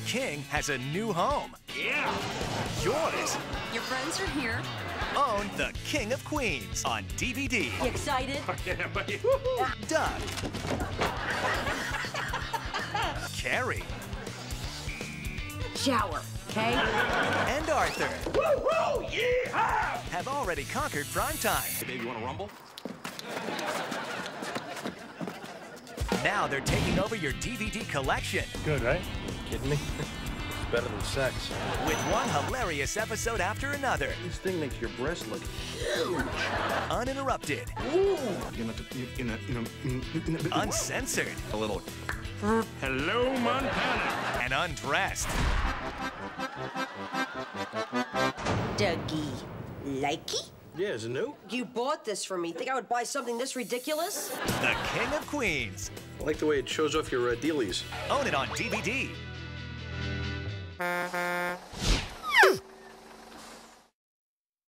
king has a new home. Yeah. Yours. Your friends are here. Own The King of Queens on DVD. You excited? Yeah, buddy. Doug. Carrie. Shower, okay? And Arthur Woo-hoo! Yeehaw! have already conquered primetime. Hey, baby, want to rumble? Now they're taking over your DVD collection Good, right? Kidding me? It's better than sex. with one hilarious episode after another, This thing makes your breast look huge. uninterrupted, You know, you know, you know, you know, uncensored, a little. Hello, Montana. and undressed. Dougie. Likey? Yeah, is it new? You bought this for me. Think I would buy something this ridiculous? The King of Queens. I like the way it shows off your uh, dealies. Own it on DVD.